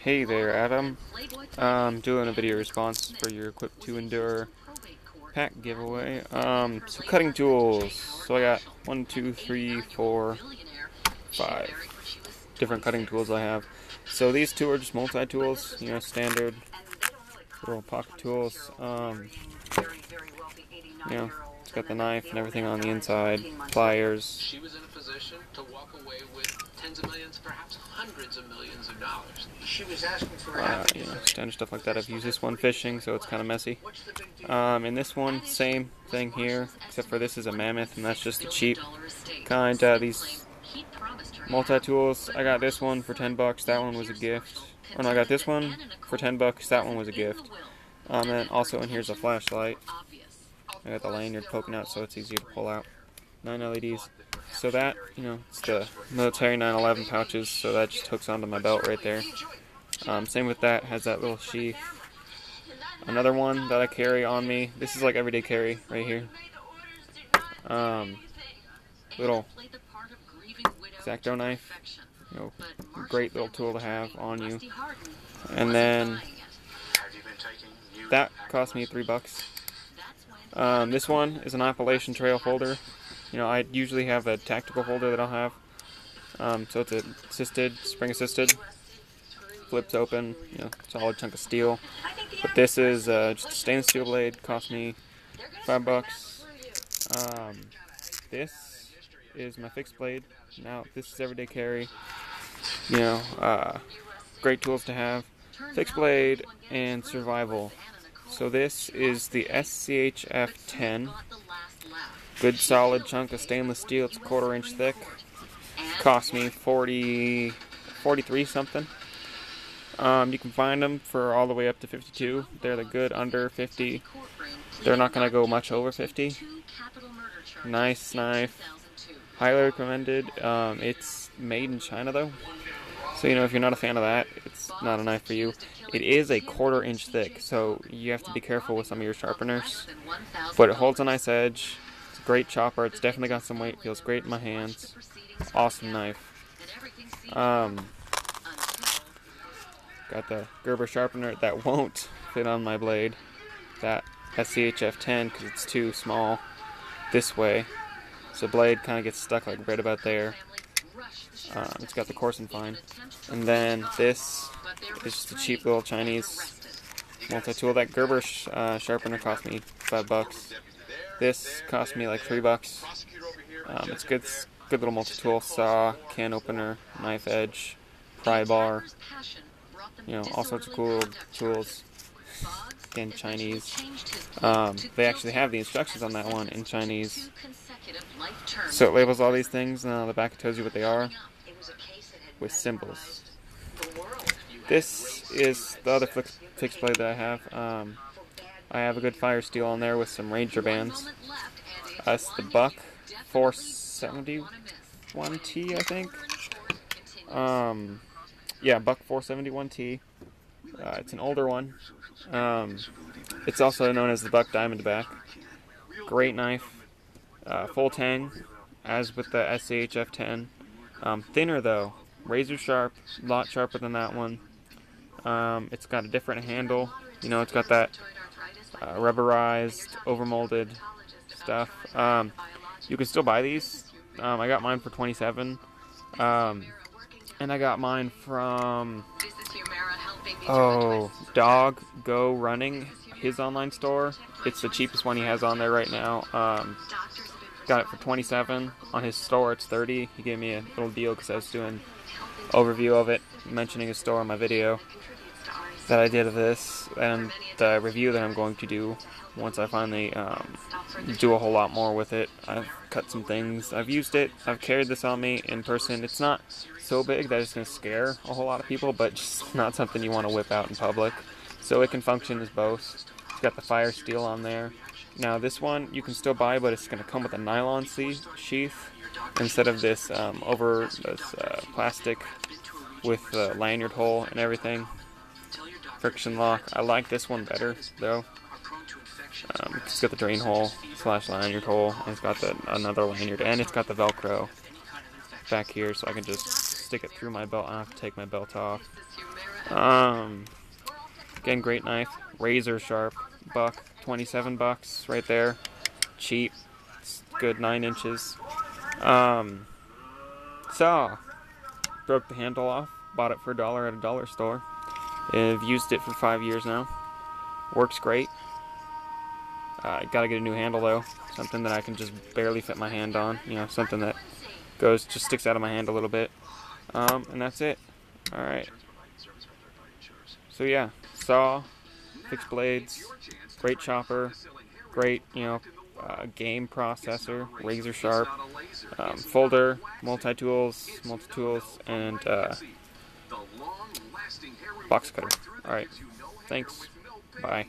Hey there, Adam. Um, doing a video response for your Equip to Endure pack giveaway. Um, so cutting tools. So I got one, two, three, four, five different cutting tools I have. So these two are just multi-tools, you know, standard little pocket tools. Um, you know, it's got the knife and everything on the inside, pliers. She was in a position to walk away with tens of millions, perhaps hundreds of millions of dollars. She was asking for uh, you know, standard stuff like that. I've used this one fishing, so it's kind of messy. Um, and this one, same thing here, except for this is a mammoth, and that's just a cheap kind. Uh, these multi-tools, I got this one for 10 bucks. That one was a gift. Or no, I got this one for 10 bucks. That one was a gift. Um, and also in here's a flashlight. I got the lanyard poking out so it's easier to pull out. Nine LEDs. So that, you know, it's the military 911 pouches, so that just hooks onto my belt right there. Um, same with that, has that little sheath. Another one that I carry on me. This is like everyday carry right here. Um, little X-Acto knife. You know, great little tool to have on you. And then that cost me three bucks. Um, this one is an Appalachian Trail folder. You know, I usually have a tactical holder that I'll have. Um, so it's a assisted, spring assisted. Flips open, you know, solid chunk of steel. But this is uh, just a stainless steel blade. Cost me five bucks. Um, this is my fixed blade. Now, this is everyday carry. You know, uh, great tools to have. Fixed blade and survival. So this is the SCHF 10. Good solid chunk of stainless steel. It's a quarter inch thick. Cost me 40, 43 something. Um, you can find them for all the way up to 52. They're the good under 50. They're not going to go much over 50. Nice knife. Highly recommended. Um, it's made in China though. So, you know, if you're not a fan of that, it's not a knife for you. It is a quarter inch thick, so you have to be careful with some of your sharpeners. But it holds a nice edge. Great chopper. It's definitely got some weight. Feels great in my hands. Awesome knife. Um, got the Gerber sharpener that won't fit on my blade. That SCHF 10 because it's too small this way. So blade kind of gets stuck like right about there. Um, it's got the coarse and fine. And then this is just a cheap little Chinese multi-tool. That Gerber sh uh, sharpener cost me five bucks. This cost me like three bucks. Um, it's good, good little multi-tool. Saw, can opener, knife edge, pry bar. You know, all sorts of cool tools. in Chinese. Um, they actually have the instructions on that one in Chinese. So it labels all these things, and on the back it tells you what they are with symbols. This is the other fixed blade that I have. Um, I have a good fire steel on there with some Ranger bands. That's the Buck 471T, I think. Um, yeah, Buck 471T. Uh, it's an older one. Um, it's also known as the Buck Diamondback. Great knife. Uh, full tang, as with the SCHF 10. Um, thinner though, razor sharp, a lot sharper than that one. Um, it's got a different handle. You know, it's got that uh, rubberized, overmolded stuff. Um, you can still buy these. Um, I got mine for 27. Um, and I got mine from oh Dog Go Running, his online store. It's the cheapest one he has on there right now. Um, Got it for 27 on his store. It's 30. He gave me a little deal because I was doing overview of it, mentioning his store in my video that I did of this, and the review that I'm going to do once I finally um, do a whole lot more with it. I've cut some things. I've used it. I've carried this on me in person. It's not so big that it's going to scare a whole lot of people, but just not something you want to whip out in public. So it can function as both. It's got the fire steel on there. Now this one you can still buy, but it's going to come with a nylon sheath instead of this um, over this uh, plastic with the lanyard hole and everything. Friction lock. I like this one better though. Um, it's got the drain hole slash lanyard hole, and it's got the another lanyard, and it's got the Velcro back here, so I can just stick it through my belt. I don't have to take my belt off. Um, again, great knife, razor sharp, buck, 27 bucks right there, cheap, it's good nine inches. Um, saw, broke the handle off, bought it for a dollar at a dollar store. I've used it for five years now. Works great. Uh, gotta get a new handle though. Something that I can just barely fit my hand on. You know, something that goes just sticks out of my hand a little bit. Um, and that's it. All right. So yeah, saw, fixed blades, great chopper, great you know uh, game processor, razor sharp, um, folder, multi tools, multi tools, and uh, box cutter. All right. Thanks. Bye.